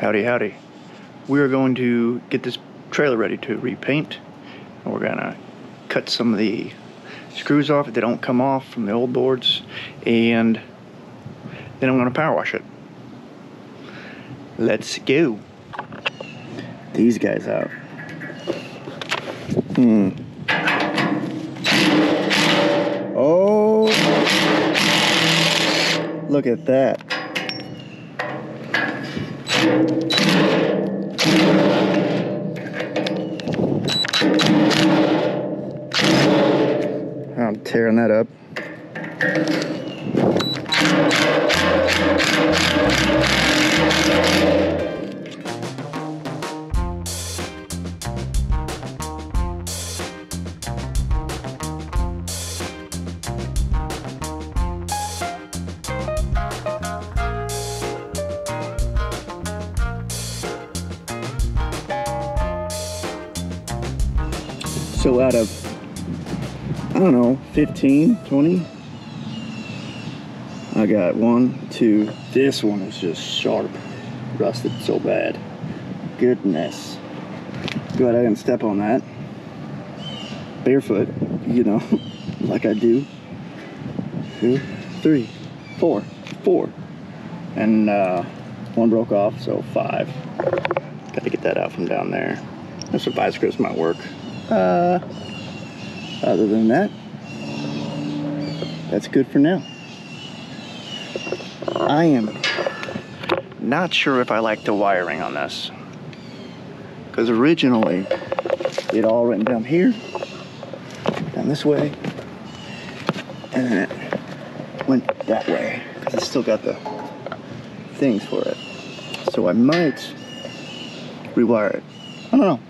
Howdy, howdy. We are going to get this trailer ready to repaint. We're gonna cut some of the screws off if they don't come off from the old boards. And then I'm gonna power wash it. Let's go. These guys out. Hmm. Oh, look at that. I'm tearing that up. So out of, I don't know, 15, 20, I got one, two, this one is just sharp, rusted so bad. Goodness. Glad I didn't step on that. Barefoot, you know, like I do. Two, three, four, four. And uh, one broke off, so five. Got to get that out from down there. That's what vice grips might work. Uh, other than that, that's good for now. I am not sure if I like the wiring on this. Because originally, it all went down here, down this way, and then it went that way. Because it's still got the things for it. So I might rewire it. I don't know.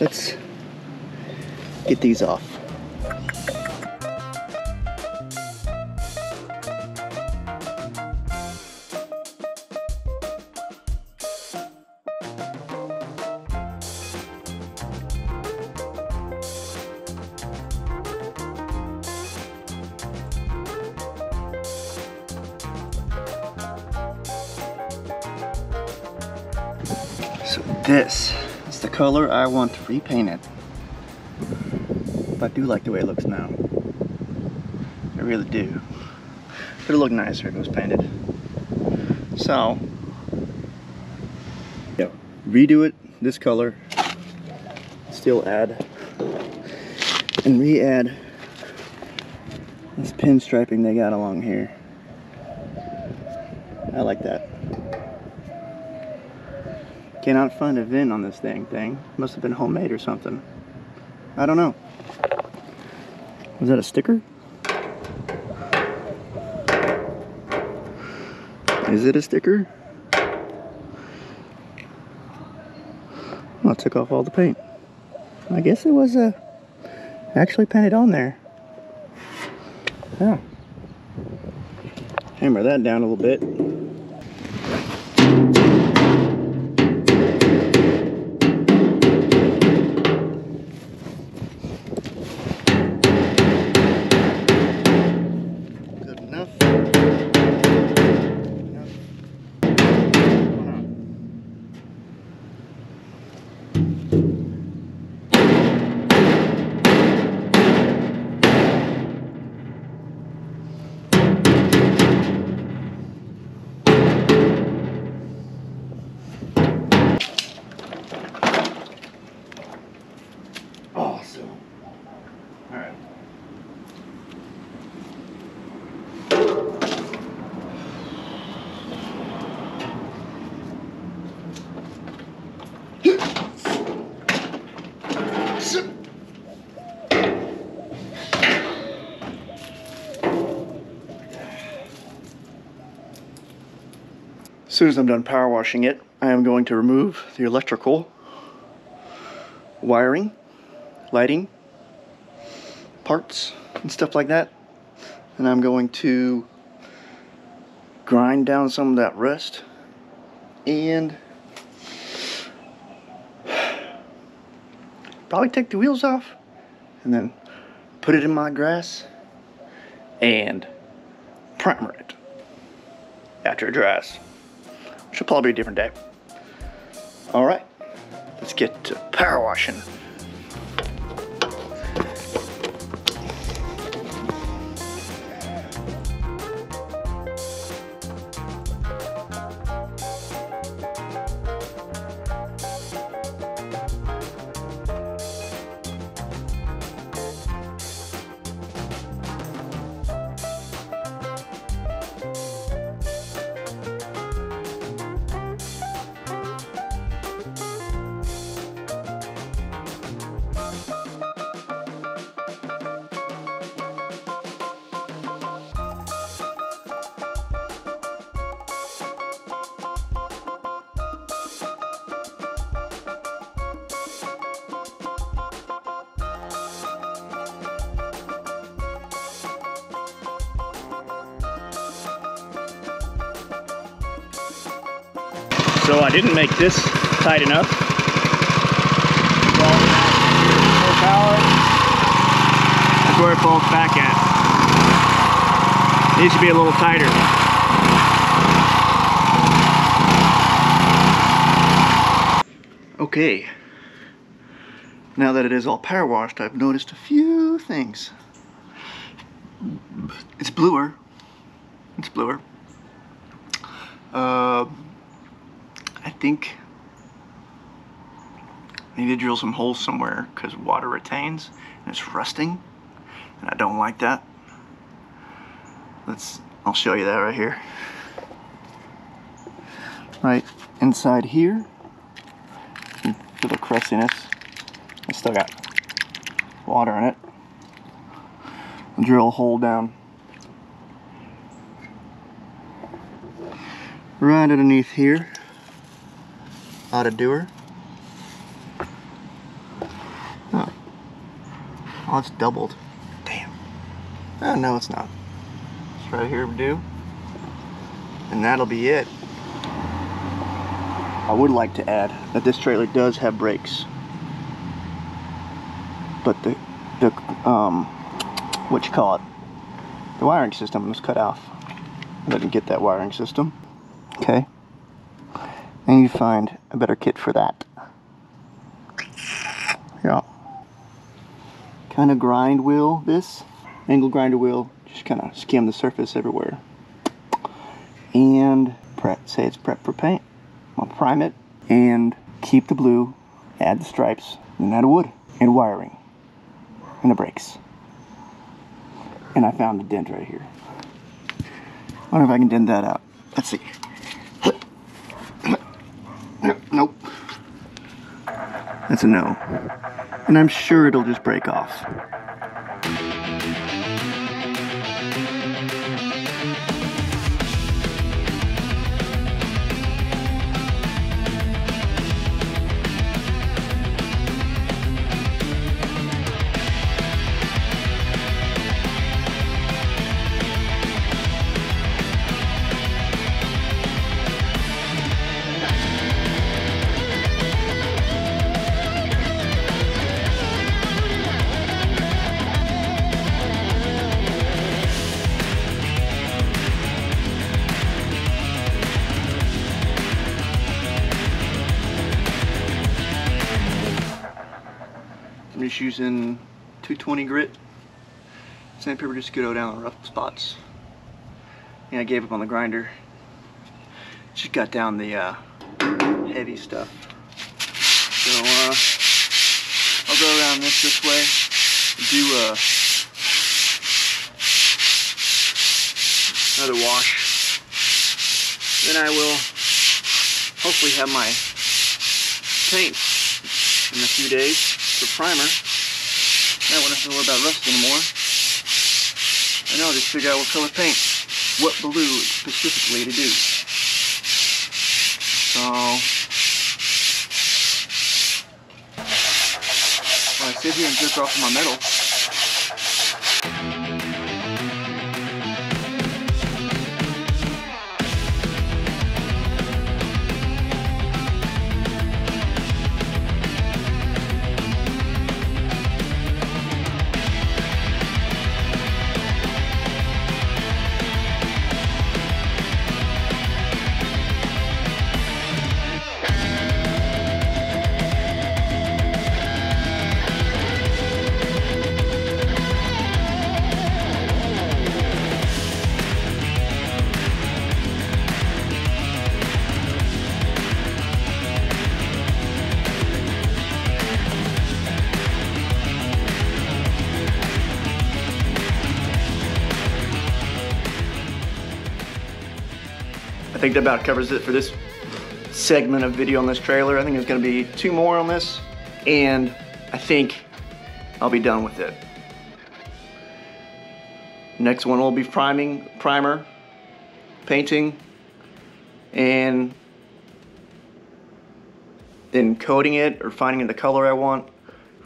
Let's get these off. So this is the color I want to repaint it. But I do like the way it looks now. I really do. It'll look nicer if it was painted. So, yeah, redo it this color. Still add and re-add this pinstriping they got along here. I like that. Cannot find a VIN on this thing thing. Must have been homemade or something. I don't know. Was that a sticker? Is it a sticker? Well, I took off all the paint. I guess it was uh, actually painted on there. Yeah. Hammer that down a little bit. As soon as I'm done power washing it, I am going to remove the electrical wiring, lighting, parts, and stuff like that. And I'm going to grind down some of that rust and probably take the wheels off and then put it in my grass and primer it. after it dries. Should probably be a different day. All right, let's get to power washing. So I didn't make this tight enough. Full power. That's where it falls back at. Needs to be a little tighter. Okay. Now that it is all power washed, I've noticed a few things. It's bluer. It's bluer. Uh, I think I need to drill some holes somewhere because water retains and it's rusting and I don't like that. Let's, I'll show you that right here. Right inside here, the crustiness. I still got water in it. I'll drill a hole down right underneath here ought a doer. Oh. oh, it's doubled. Damn. Oh, no, it's not. It's right here do. And that'll be it. I would like to add that this trailer does have brakes. But the, the um, what you call it, the wiring system was cut off. I didn't get that wiring system. Okay. I you find a better kit for that. Yeah. Kind of grind wheel this. Angle grinder wheel. Just kind of skim the surface everywhere. And prep, say it's prep for paint. I'll prime it and keep the blue, add the stripes, and add wood and wiring and the brakes. And I found a dent right here. I wonder if I can dent that out. Let's see. That's a no. And I'm sure it'll just break off. Just using 220 grit. Sandpaper just to go down the rough spots. And I gave up on the grinder. Just got down the uh, heavy stuff. So uh, I'll go around this this way. Do uh, another wash. Then I will hopefully have my paint in a few days primer. I won't have to worry about rust anymore. And I'll just figure out what color paint, what blue specifically to do. So, I sit here and jerk off my metal, think that about covers it for this segment of video on this trailer. I think there's gonna be two more on this, and I think I'll be done with it. Next one will be priming, primer, painting, and then coating it or finding the color I want.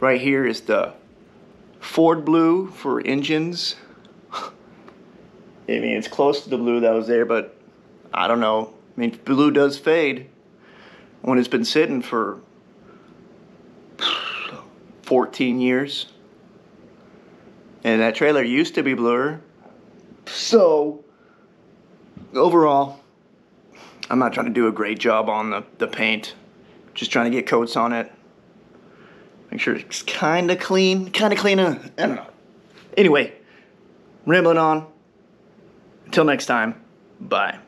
Right here is the Ford blue for engines. I mean, it's close to the blue that was there, but I don't know. I mean, blue does fade when it's been sitting for 14 years. And that trailer used to be bluer. So, overall, I'm not trying to do a great job on the, the paint. Just trying to get coats on it. Make sure it's kind of clean. Kind of clean. Uh, I don't know. Anyway, rambling on. Until next time, bye.